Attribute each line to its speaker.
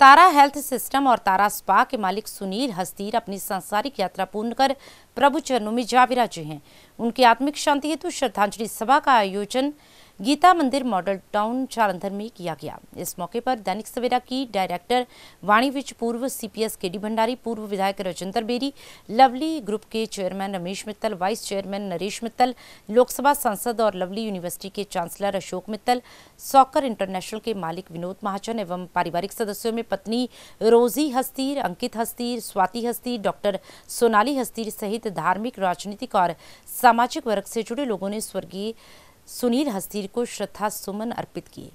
Speaker 1: तारा health system और तारा spa के मालिक सुनील हस्तीर अपनी सांसारिक यात्रा पूर्ण कर प्रभु चरणों में जा विराजे हैं। उनकी आत्मिक शांति हेतु श्रद्धांजलि सभा का आयोजन गीता मंदिर मॉडल टाउन जालंधर में किया गया। इस मौके पर दैनिक सवेरा की डायरेक्टर वाणी विच पूर्व सीपीएस केडी भंडारी, पूर्व विधायक रजिंदर बेरी, लवली ग्रुप के chairman Ramesh Mittal, vice chairman Naresh Mittal, Lok Sabha सांसद और लवली यूनिवर्सिटी के chancellor Ashok Mittal, soccer international के मालिक विनोद महाजन एवं पारिवारिक सदस्यों में पत्नी रोजी हस्तीर, अंकित हस्तीर, स्वाति हस्तीर, डॉक्टर सोनाली हस्तीर सहित धार्मिक, राजनीतिक और सामाजिक वर्ग से जुड़े लोगों ने स्वर्गीय सुनील हस्तीर को श्रद्धा सुमन अर्पित किए।